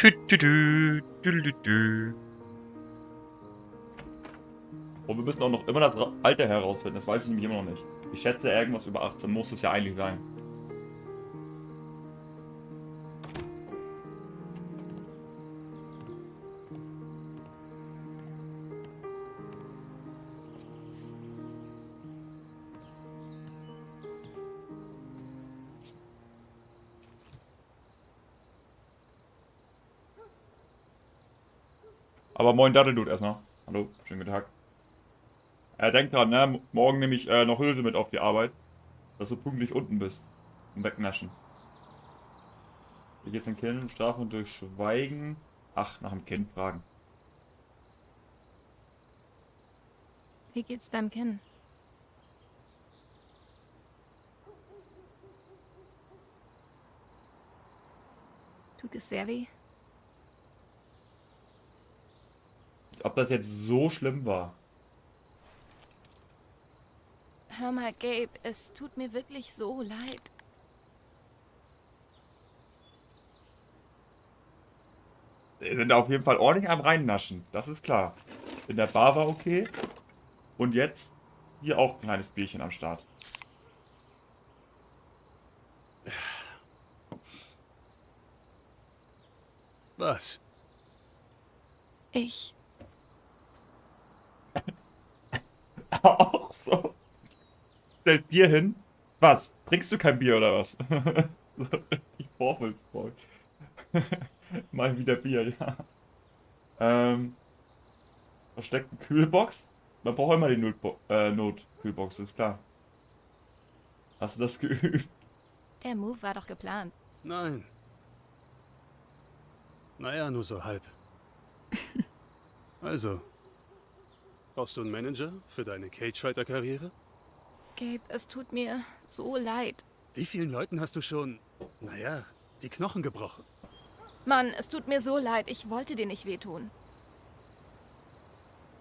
Tü, tü, tü, tü, tü. Und wir müssen auch noch immer das Alter herausfinden. Das weiß ich nämlich immer noch nicht. Ich schätze, irgendwas über 18 muss es ja eigentlich sein. Aber moin Daddeldude erstmal. Hallo, schönen guten Tag. Äh, denk dran, ne? Morgen nehme ich äh, noch Hülse mit auf die Arbeit. Dass du pünktlich unten bist. Und wegnaschen. Wie geht's den Kindern? Strafen durch Schweigen. Ach, nach dem Kind fragen. Wie geht's deinem Kinn? Tut es sehr weh? Ob das jetzt so schlimm war. Hör mal, Gabe, es tut mir wirklich so leid. Wir sind auf jeden Fall ordentlich am Reinnaschen. Das ist klar. In der Bar war okay. Und jetzt hier auch ein kleines Bierchen am Start. Was? Ich. Auch so. Stellt Bier hin. Was? Trinkst du kein Bier oder was? richtig vorwurfsvoll. Mal wieder Bier, ja. Ähm. Versteckte Kühlbox? Man braucht immer die Notbo äh, Notkühlbox, ist klar. Hast du das geübt? Der Move war doch geplant. Nein. Naja, nur so halb. Also, brauchst du einen Manager für deine Cage-Fighter-Karriere? Gabe, es tut mir so leid. Wie vielen Leuten hast du schon, naja, die Knochen gebrochen? Mann, es tut mir so leid. Ich wollte dir nicht wehtun.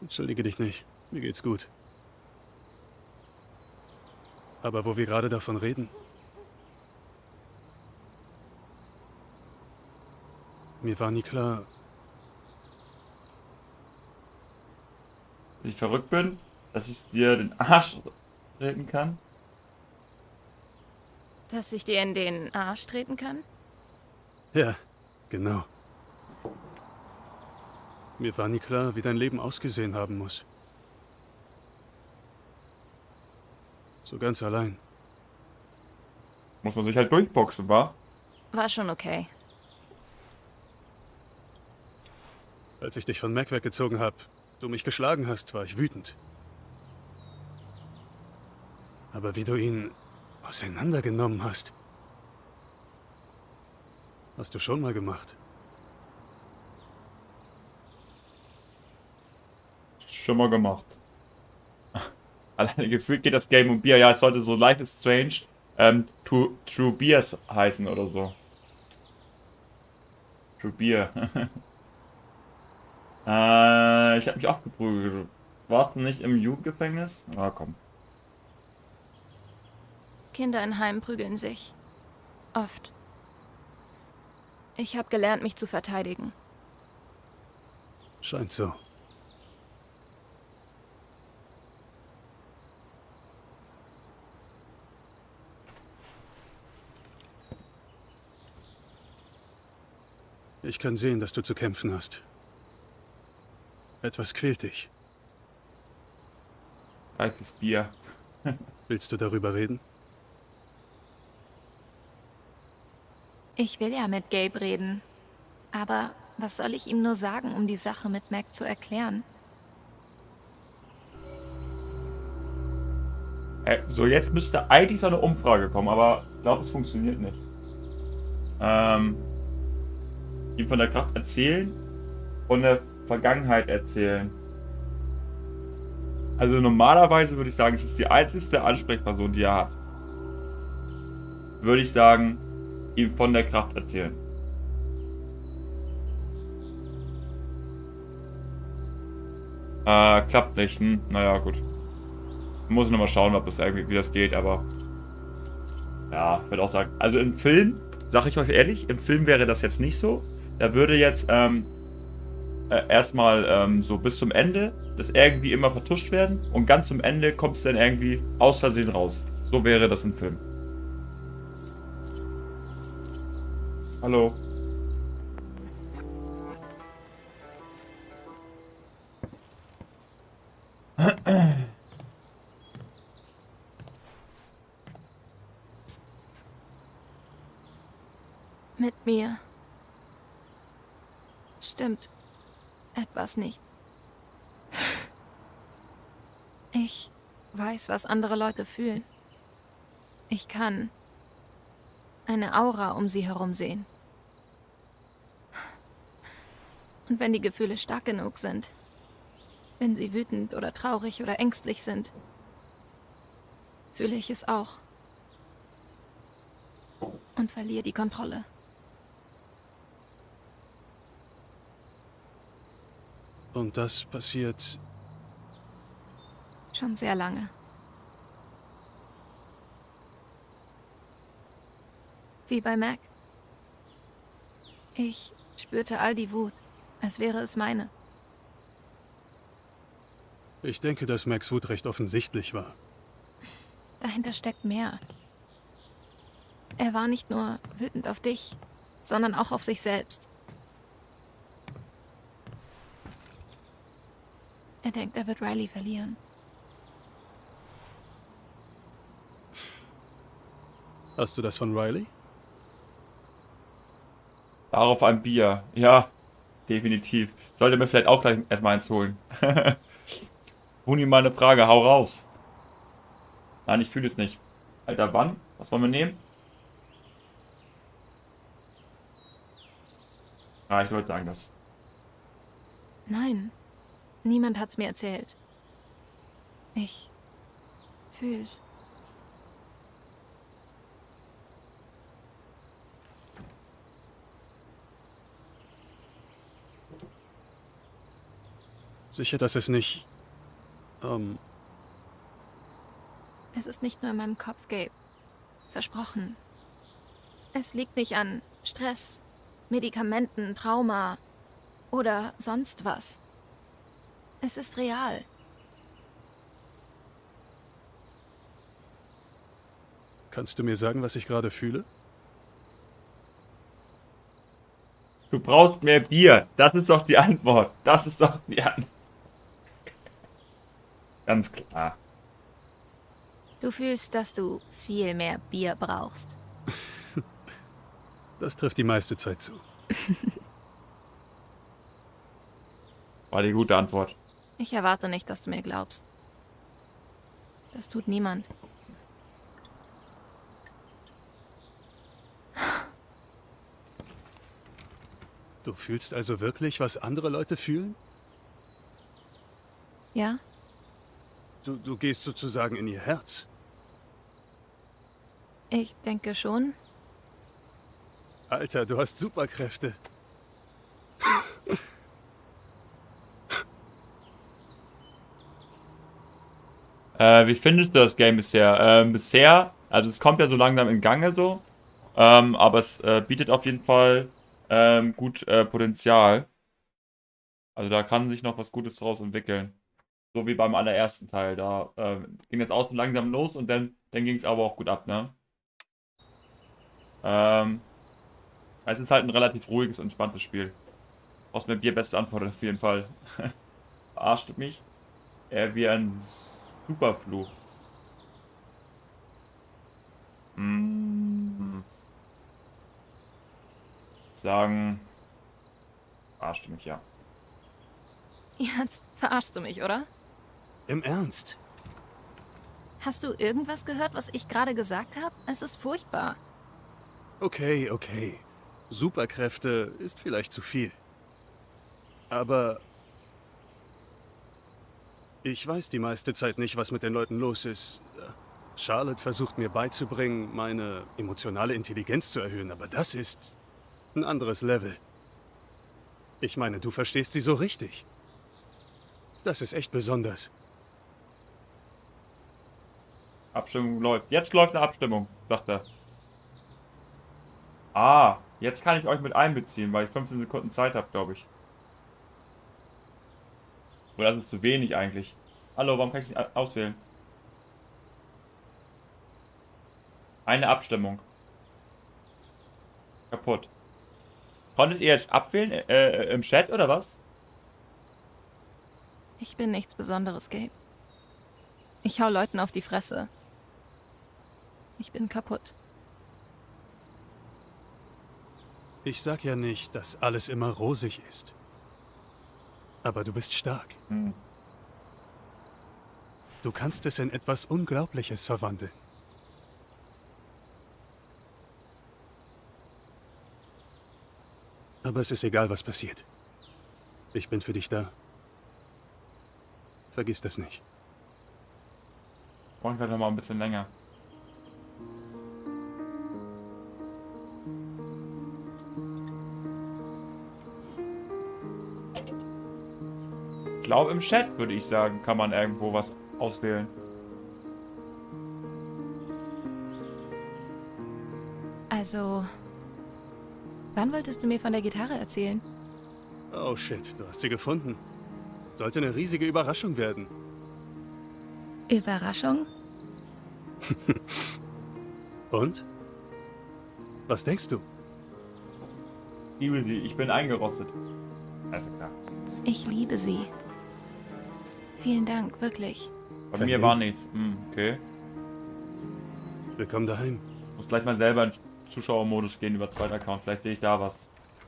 Entschuldige dich nicht, mir geht's gut. Aber wo wir gerade davon reden, mir war nie klar, Dass ich verrückt bin? Dass ich dir den Arsch treten kann? Dass ich dir in den Arsch treten kann? Ja, genau. Mir war nie klar, wie dein Leben ausgesehen haben muss. So ganz allein. Muss man sich halt durchboxen, wa? War schon okay. Als ich dich von Mac weggezogen habe, du mich geschlagen hast, war ich wütend. Aber wie du ihn auseinandergenommen hast, hast du schon mal gemacht. Schon mal gemacht. Alleine gefühlt geht das Game um Bier. Ja, es sollte so Life is Strange ähm, True, True Beers heißen oder so. True Beer. äh, ich habe mich auch geprügelt. Warst du nicht im Jugendgefängnis? Ah, komm. Kinder in Heimen prügeln sich. Oft. Ich habe gelernt, mich zu verteidigen. Scheint so. Ich kann sehen, dass du zu kämpfen hast. Etwas quält dich. Altes Bier. Willst du darüber reden? Ich will ja mit Gabe reden. Aber was soll ich ihm nur sagen, um die Sache mit Mac zu erklären? Äh, so, jetzt müsste eigentlich so eine Umfrage kommen, aber ich glaube, es funktioniert nicht. Ähm, ihm von der Kraft erzählen und der Vergangenheit erzählen. Also normalerweise würde ich sagen, es ist die einzige Ansprechperson, die er hat. Würde ich sagen, ihm von der Kraft erzählen. Äh, klappt nicht. Hm, naja, gut. Muss ich nochmal schauen, ob das irgendwie, wie das geht, aber. Ja, ich würde auch sagen. Also im Film, sag ich euch ehrlich, im Film wäre das jetzt nicht so. da würde jetzt ähm, äh, erstmal ähm, so bis zum Ende das irgendwie immer vertuscht werden und ganz zum Ende kommt es dann irgendwie aus Versehen raus. So wäre das im Film. Hallo. Mit mir. Stimmt. Etwas nicht. Ich weiß, was andere Leute fühlen. Ich kann eine Aura um sie herum sehen. Und wenn die Gefühle stark genug sind, wenn sie wütend oder traurig oder ängstlich sind, fühle ich es auch. Und verliere die Kontrolle. Und das passiert. Schon sehr lange. Wie bei Mac. Ich spürte all die Wut, als wäre es meine. Ich denke, dass Max Wut recht offensichtlich war. Dahinter steckt mehr. Er war nicht nur wütend auf dich, sondern auch auf sich selbst. Er denkt, er wird Riley verlieren. Hast du das von Riley? Darauf ein Bier. Ja, definitiv. Sollte mir vielleicht auch gleich erstmal eins holen. Huni, mal eine Frage. Hau raus. Nein, ich fühle es nicht. Alter, wann? Was wollen wir nehmen? Ah, ich wollte sagen das. Nein, niemand hat's mir erzählt. Ich fühl's. Sicher, dass es nicht. Ähm, Es ist nicht nur in meinem Kopf, Gabe. Versprochen. Es liegt nicht an Stress, Medikamenten, Trauma oder sonst was. Es ist real. kannst du mir sagen, was ich gerade fühle? Du brauchst mehr Bier. Das ist doch die Antwort. Das ist doch die Antwort. Ganz klar. Du fühlst, dass du viel mehr Bier brauchst. Das trifft die meiste Zeit zu. War die gute Antwort. Ich erwarte nicht, dass du mir glaubst. Das tut niemand. Du fühlst also wirklich, was andere Leute fühlen? Ja? Du, du gehst sozusagen in ihr Herz. Ich denke schon. Alter, du hast Superkräfte. Äh, wie findest du das Game bisher? Ähm, bisher, also es kommt ja so langsam in Gange so, ähm, aber es äh, bietet auf jeden Fall ähm, gut äh, Potenzial. Also da kann sich noch was Gutes draus entwickeln. So wie beim allerersten Teil. Da äh, ging auch so langsam los und dann, dann ging es aber auch gut ab, ne? Ähm, es ist halt ein relativ ruhiges entspanntes Spiel. Aus mir Bier beste Antwort auf jeden Fall. Verarscht mich. Er wie ein Superfluch. Mm. Sagen. Verarscht mich, ja. Jetzt verarschst du mich, oder? Im Ernst? Hast du irgendwas gehört, was ich gerade gesagt habe? Es ist furchtbar. Okay, okay. Superkräfte ist vielleicht zu viel. Aber ich weiß die meiste Zeit nicht, was mit den Leuten los ist. Charlotte versucht mir beizubringen, meine emotionale Intelligenz zu erhöhen, aber das ist ein anderes Level. Ich meine, du verstehst sie so richtig. Das ist echt besonders. Abstimmung läuft. Jetzt läuft eine Abstimmung, sagt er. Ah, Jetzt kann ich euch mit einbeziehen, weil ich 15 Sekunden Zeit habe, glaube ich. Oder das ist zu wenig eigentlich. Hallo, warum kann ich es nicht auswählen? Eine Abstimmung. Kaputt. Konntet ihr jetzt abwählen äh, äh, im Chat oder was? Ich bin nichts Besonderes, Gabe. Ich hau Leuten auf die Fresse. Ich bin kaputt. Ich sag ja nicht, dass alles immer rosig ist. Aber du bist stark. Hm. Du kannst es in etwas Unglaubliches verwandeln. Aber es ist egal, was passiert. Ich bin für dich da. Vergiss das nicht. Brauchen wir noch mal ein bisschen länger. Glaube im Chat würde ich sagen, kann man irgendwo was auswählen. Also, wann wolltest du mir von der Gitarre erzählen? Oh shit, du hast sie gefunden. Sollte eine riesige Überraschung werden. Überraschung? Und? Was denkst du? Liebe sie, ich bin eingerostet. Also klar. Ich liebe sie. Vielen Dank, wirklich. Bei Kein mir Ding. war nichts. Hm, okay. Willkommen daheim. Muss gleich mal selber in Zuschauermodus gehen über zweiten Account. Vielleicht sehe ich da was.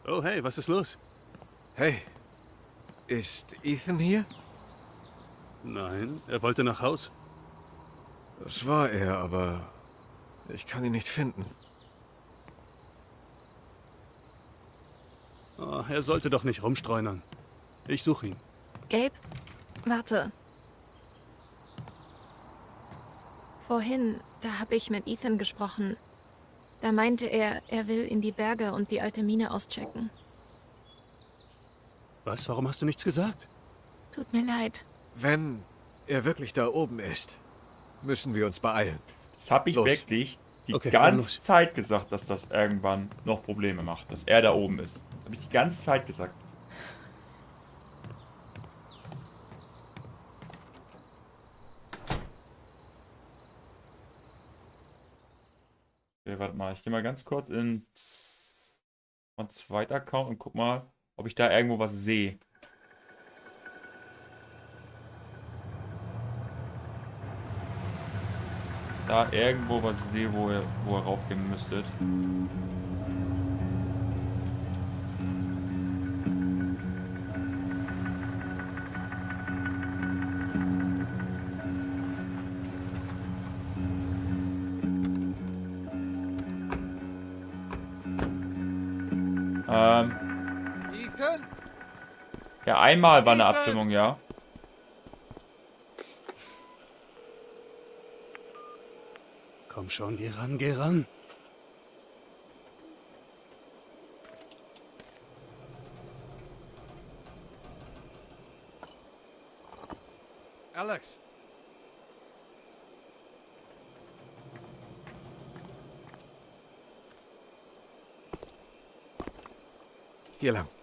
Oh hey, was ist los? Hey, ist Ethan hier? Nein, er wollte nach Haus. Das war er, aber ich kann ihn nicht finden. Oh, er sollte doch nicht rumstreunern. Ich suche ihn. Gabe, warte. Vorhin, da habe ich mit Ethan gesprochen. Da meinte er, er will in die Berge und die alte Mine auschecken. Was? Warum hast du nichts gesagt? Tut mir leid. Wenn er wirklich da oben ist, müssen wir uns beeilen. Das habe ich Los. wirklich die Okay, ganze. Zeit gesagt, dass das irgendwann noch Probleme macht. Dass er da oben ist. Habe ich die ganze Zeit gesagt. Okay, warte mal. Ich gehe mal ganz kurz ins mein zweiter Account und guck mal, ob ich da irgendwo was sehe. Da irgendwo was sehe, wo ihr, wo ihr raufgehen müsstet. Ja, einmal war eine Abstimmung, ja. Komm schon, geh ran, geh ran. Alex. Hier lang.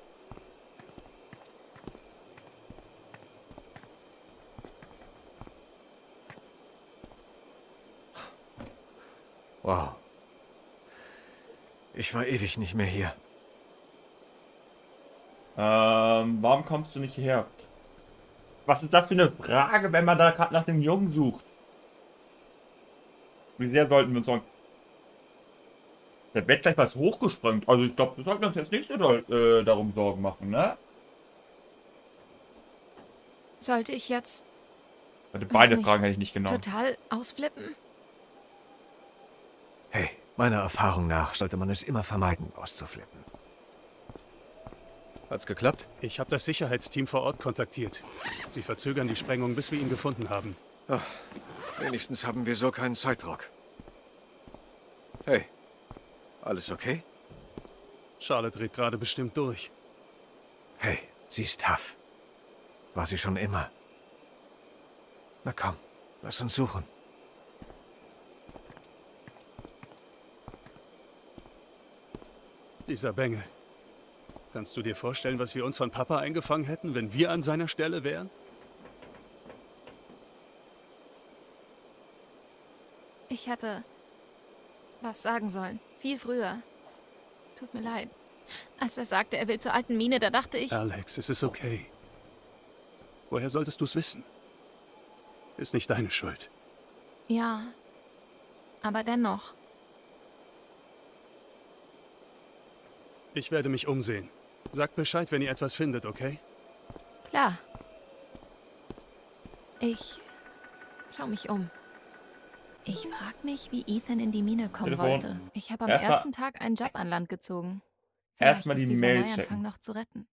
Wow. Ich war ewig nicht mehr hier. Ähm, warum kommst du nicht hierher? Was ist das für eine Frage, wenn man da gerade nach dem Jungen sucht? Wie sehr sollten wir uns sagen? Der wird gleich was hochgesprengt. Also ich glaube, wir sollten uns jetzt nicht so doll, äh, darum Sorgen machen, ne? Sollte ich jetzt Warte, Weiß beide nicht. Fragen hätte ich nicht genommen. total ausflippen? Meiner Erfahrung nach sollte man es immer vermeiden, auszuflippen. Hat's geklappt? Ich habe das Sicherheitsteam vor Ort kontaktiert. Sie verzögern die Sprengung, bis wir ihn gefunden haben. Wenigstens haben wir so keinen Zeitdruck. Hey, alles okay? Charlotte dreht gerade bestimmt durch. Hey, sie ist tough. War sie schon immer. Na komm, lass uns suchen. Dieser Bengel. Kannst du dir vorstellen, was wir uns von Papa eingefangen hätten, wenn wir an seiner Stelle wären? Ich hätte was sagen sollen. Viel früher. Tut mir leid. Als er sagte, er will zur alten Mine, da dachte ich... Alex, es ist okay. Woher solltest du es wissen? Ist nicht deine Schuld. Ja. Aber dennoch. Ich werde mich umsehen. Sagt Bescheid, wenn ihr etwas findet, okay? Klar. Ich schau mich um. Ich frag mich, wie Ethan in die Mine kommen Telefon. wollte. Ich habe am Erstmal- ersten Tag einen Job an Land gezogen. Erstmal die Mail checken. noch zu retten.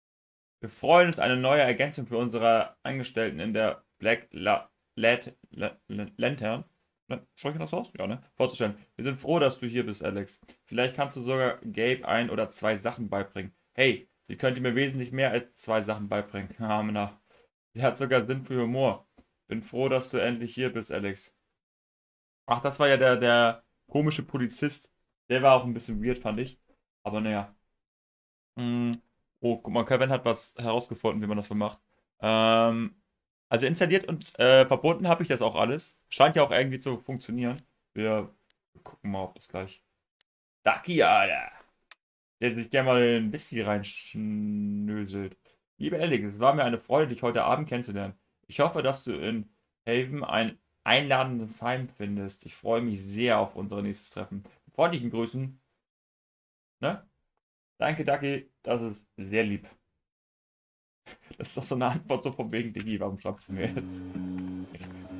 Wir freuen uns eine neue Ergänzung für unsere Angestellten in der Black La Lat La La Lantern. La Schreibe ich das aus? Ja, ne? Vorzustellen. Wir sind froh, dass du hier bist, Alex. Vielleicht kannst du sogar Gabe ein oder zwei Sachen beibringen. Hey, sie könnte mir wesentlich mehr als zwei Sachen beibringen. Ja, na. Sie hat sogar Sinn für Humor. Bin froh, dass du endlich hier bist, Alex. Ach, das war ja der, der komische Polizist. Der war auch ein bisschen weird, fand ich. Aber naja. Hm. Oh, guck mal, Kevin hat was herausgefunden, wie man das so macht. Ähm, also installiert und äh, verbunden habe ich das auch alles. Scheint ja auch irgendwie zu funktionieren. Wir gucken mal, ob das gleich. Ducky, Alter. Der sich gerne mal ein bisschen reinschnöselt. Liebe Alex, es war mir eine Freude, dich heute Abend kennenzulernen. Ich hoffe, dass du in Haven ein einladendes Heim findest. Ich freue mich sehr auf unser nächstes Treffen. Freundlichen Grüßen. Ne? Danke, Ducky. Das ist sehr lieb. Das ist doch so eine Antwort so von wegen Diggi. Warum schreibst du mir jetzt?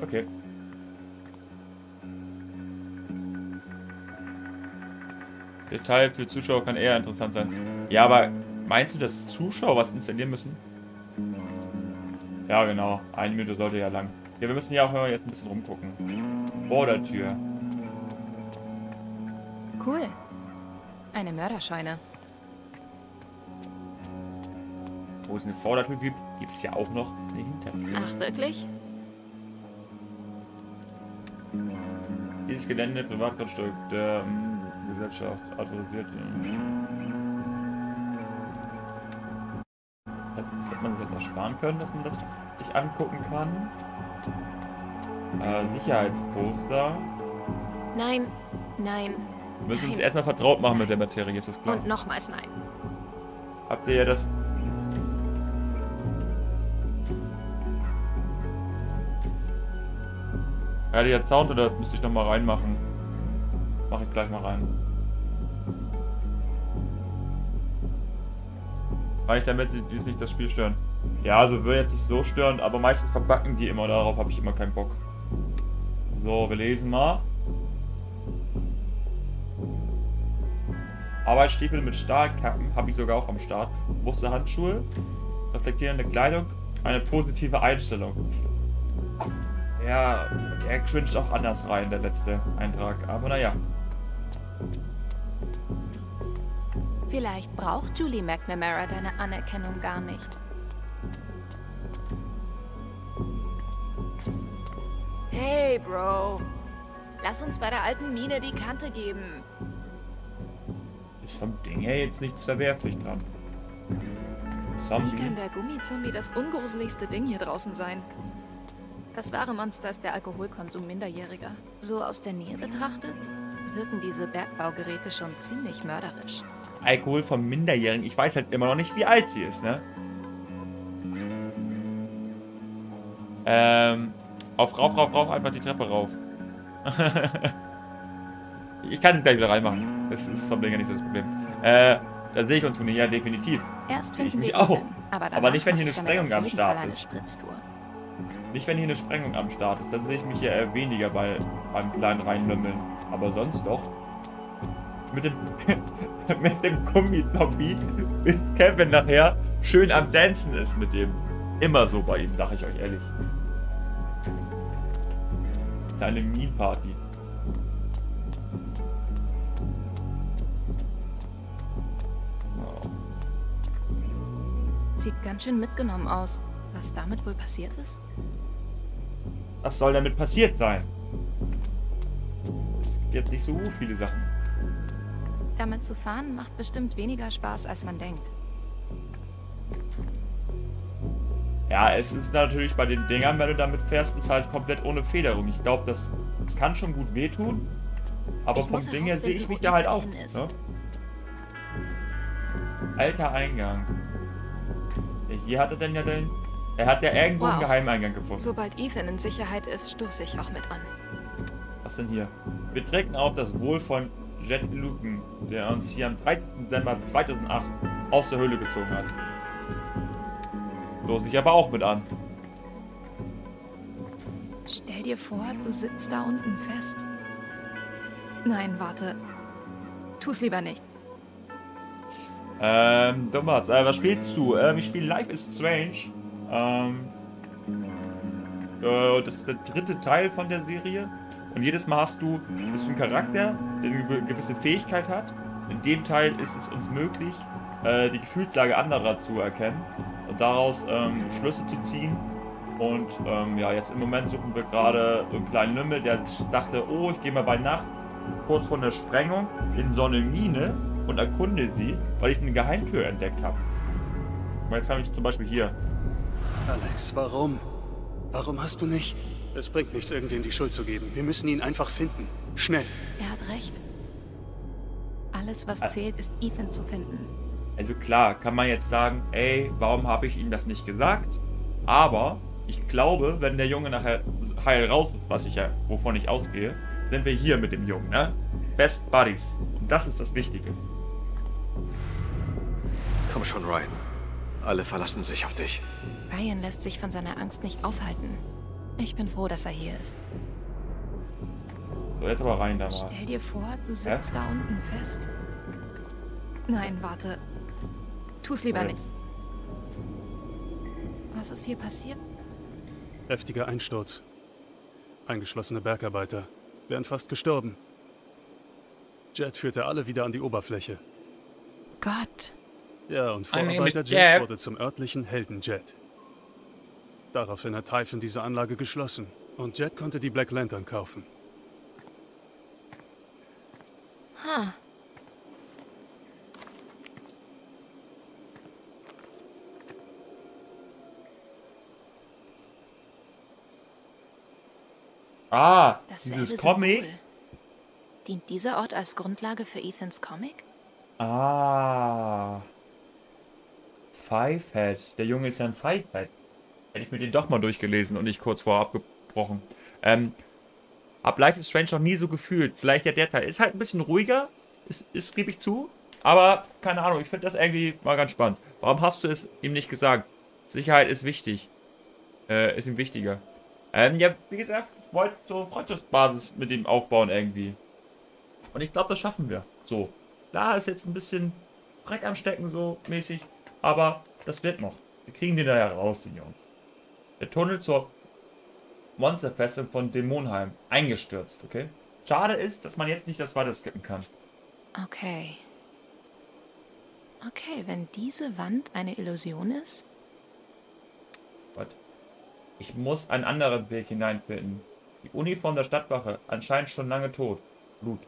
Okay. Detail für Zuschauer kann eher interessant sein. Ja, aber meinst du, dass Zuschauer was installieren müssen? Ja, genau. Eine Minute sollte ja lang. Ja, wir müssen ja auch jetzt ein bisschen rumgucken. Vor der Tür. Cool. Eine Mörderscheune. Wo es eine Vordertür gibt, gibt es ja auch noch eine Hintertür. Ach, wirklich? Dieses Gelände, Privatgrundstück der ähm, Gesellschaft autorisiert. Das hätte man sich jetzt ersparen können, dass man das sich angucken kann. Äh, Sicherheitsposter. Nein, nein. Wir müssen uns Nein. erstmal vertraut machen mit der Materie, ist das klar? Und nochmals nein. Habt ihr ja das. Der Sound oder müsste ich nochmal reinmachen? Mach ich gleich mal rein. Weil ich damit sie die es nicht das Spiel stören. Ja, also würde jetzt nicht so stören, aber meistens verbacken die immer, darauf habe ich immer keinen Bock. So, wir lesen mal. Arbeitsstiefel mit Stahlkappen habe ich sogar auch am Start. Große Handschuhe, reflektierende Kleidung, eine positive Einstellung. Ja, er cringet auch anders rein, der letzte Eintrag. Aber naja. Vielleicht braucht Julie McNamara deine Anerkennung gar nicht. Hey, Bro. Lass uns bei der alten Mine die Kante geben. Ist vom Ding her jetzt nichts verwerflich dran. Wie Zombie. kann der Gummizombie das ungruseligste Ding hier draußen sein? Das wahre Monster ist der Alkoholkonsum Minderjähriger. So aus der Nähe betrachtet, wirken diese Bergbaugeräte schon ziemlich mörderisch. Alkohol von Minderjährigen. Ich weiß halt immer noch nicht, wie alt sie ist, ne? Ähm, auf rauf, rauf, rauf, einfach die Treppe rauf. ich kann es gleich wieder reinmachen. Das ist vom Ding her nicht so das Problem. Äh, da sehe ich uns von hier, ja, definitiv. Erst Ich finden mich wir auch. Aber, Aber nicht, wenn hier eine ich Sprengung am Start ist. Spritztour. Nicht, wenn hier eine Sprengung am Start ist, dann sehe ich mich hier eher weniger bei, beim kleinen Reinlümmeln. Aber sonst doch. Mit dem, mit dem Gummizombie, bis Kevin nachher schön am Dancen ist mit dem. Immer so bei ihm, sag ich euch ehrlich. Kleine Meme-Party. Sieht ganz schön mitgenommen aus. Was damit wohl passiert ist? Was soll damit passiert sein? Es gibt jetzt nicht so viele Sachen. Damit zu fahren macht bestimmt weniger Spaß, als man denkt. Ja, es ist natürlich bei den Dingern, wenn du damit fährst, ist halt komplett ohne Federung. Ich glaube, das, das kann schon gut wehtun. Aber Ich vom Ding her sehe ich mich da halt auch. Ne? Alter Eingang. Hier hat er denn ja den. Er hat ja irgendwo einen Wow. Geheimeingang gefunden. Sobald Ethan in Sicherheit ist, stoße ich auch mit an. Was denn hier? Wir trinken auf das Wohl von Jet Luken, der uns hier am 13. Dezember 2008 aus der Höhle gezogen hat. Stoße ich aber auch mit an. Stell dir vor, du sitzt da unten fest. Nein, warte. Tu's lieber nicht. Ähm, Thomas, äh, was spielst du? Ähm, ich spiele Life is Strange. Ähm, äh, das ist der dritte Teil von der Serie. Und jedes Mal hast du, bist du ein Charakter, der eine gew- gewisse Fähigkeit hat. In dem Teil ist es uns möglich, äh, die Gefühlslage anderer zu erkennen und daraus ähm, Schlüsse zu ziehen. Und ähm, ja, jetzt im Moment suchen wir gerade einen kleinen Lümmel, der dachte, oh, ich gehe mal bei Nacht kurz vor der Sprengung in so eine Mine und erkunde sie, weil ich eine Geheimtür entdeckt habe. Jetzt habe ich zum Beispiel hier. Alex, warum? Warum hast du nicht? Es bringt nichts, irgendwem die Schuld zu geben. Wir müssen ihn einfach finden. Schnell. Er hat recht. Alles, was Ah. zählt, ist Ethan zu finden. Also klar, kann man jetzt sagen, ey, warum habe ich ihm das nicht gesagt? Aber ich glaube, wenn der Junge nachher heil raus ist, was ich ja, wovon ich ausgehe, sind wir hier mit dem Jungen, ne? Best Buddies. Und das ist das Wichtige. Komm schon, Ryan. Alle verlassen sich auf dich. Ryan lässt sich von seiner Angst nicht aufhalten. Ich bin froh, dass er hier ist. So, jetzt aber rein da mal. Stell dir vor, du sitzt da unten fest. Nein, warte. Tu's lieber So, nicht. Was ist hier passiert? Heftiger Einsturz. Eingeschlossene Bergarbeiter. Wären fast gestorben. Jet führte alle wieder an die Oberfläche. Gott. Ja, und Vorarbeiter Jet wurde zum örtlichen Helden Jet. Daraufhin hat Typhon diese Anlage geschlossen. Und Jet konnte die Black Lantern kaufen. Ha. Ah, Dasselbe dieses Comic. Symbol. Dient dieser Ort als Grundlage für Ethans Comic? Ah. Fivehead. Der Junge ist ja ein Fivehead. Hätte ich mir den doch mal durchgelesen und nicht kurz vorher abgebrochen. Ähm, hab Life is Strange noch nie so gefühlt. Vielleicht ja der Teil. Ist halt ein bisschen ruhiger. Ist, ist gebe ich zu. Aber, keine Ahnung, ich finde das irgendwie mal ganz spannend. Warum hast du es ihm nicht gesagt? Sicherheit ist wichtig. Äh, ist ihm wichtiger. Ähm, ja, wie gesagt, ich wollte so Freundschaftsbasis mit ihm aufbauen irgendwie. Und ich glaube, das schaffen wir. So. Da ist jetzt ein bisschen Dreck am Stecken, so mäßig. Aber das wird noch. Wir kriegen den da ja raus, den Jungen. Der Tunnel zur Monsterfestung von Dämonheim eingestürzt, okay? Schade ist, dass man jetzt nicht das weiter skippen kann. Okay. Okay, wenn diese Wand eine Illusion ist, What? Ich muss einen anderen Weg hineinfinden. Die Uniform der Stadtwache, anscheinend schon lange tot. Blut.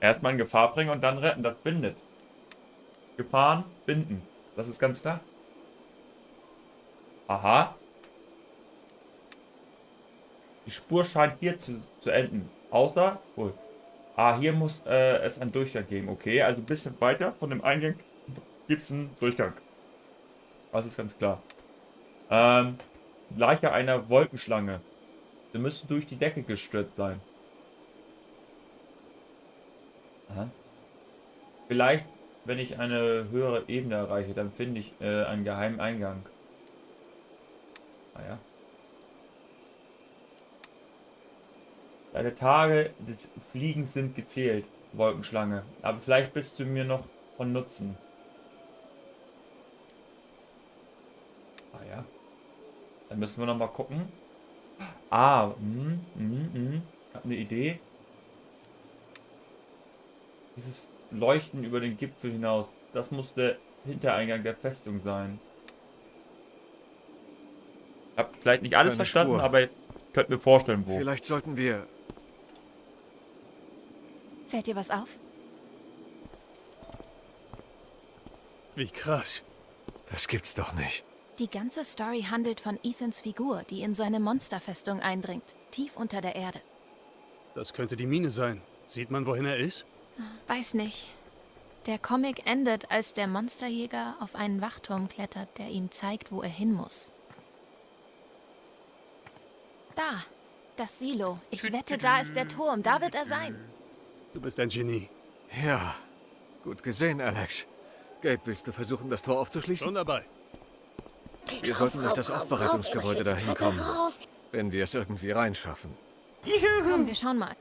Erstmal in Gefahr bringen und dann retten, das bindet. Gefahren, binden. Das ist ganz klar. Aha. Die Spur scheint hier zu, zu enden. Außer, wohl. Ah, hier muss äh, es einen Durchgang geben. Okay, also ein bisschen weiter von dem Eingang gibt es einen Durchgang. Das ist ganz klar. Ähm, Leiche einer Wolkenschlange. Sie müsste durch die Decke gestürzt sein. Vielleicht, wenn ich eine höhere Ebene erreiche, dann finde ich äh, einen geheimen Eingang. Ah ja. Deine Tage des Fliegens sind gezählt, Wolkenschlange. Aber vielleicht bist du mir noch von Nutzen. Ah ja. Dann müssen wir noch mal gucken. Ah, hm, hm, hm. Hab eine Idee. Dieses Leuchten über den Gipfel hinaus, das muss der Hintereingang der Festung sein. Hab vielleicht nicht alles Keine verstanden, Spur. aber ich könnte mir vorstellen, wo. Vielleicht sollten wir Fällt dir was auf? Wie krass. Das gibt's doch nicht. Die ganze Story handelt von Ethans Figur, die in so eine Monsterfestung eindringt, tief unter der Erde. Das könnte die Mine sein. Sieht man, wohin er ist? Weiß nicht. Der Comic endet, als der Monsterjäger auf einen Wachturm klettert, der ihm zeigt, wo er hin muss. Da, das Silo. Ich wette, da ist der Turm. Da wird er sein. Du bist ein Genie. Ja, gut gesehen, Alex. Gabe, willst du versuchen, das Tor aufzuschließen? Schon dabei. Wir sollten durch das Aufbereitungsgebäude dahin kommen, wenn wir es irgendwie reinschaffen. Komm, wir schauen mal.